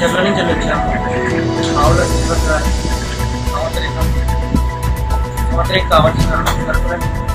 నుంచి వచ్చాము ఆవుల శ్రీవత్సరాన్ని సంవత్సరికం సంవత్సరికి కావాల్సిన